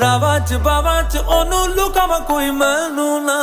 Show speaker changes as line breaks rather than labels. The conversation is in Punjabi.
ਰਾਵਾਂ ਚ ਬਾਵਾਂ ਚ ਉਹਨੂੰ ਲੁਕਾਵਾਂ ਕੋਈ ਮੈਨੂੰ ਨਾ।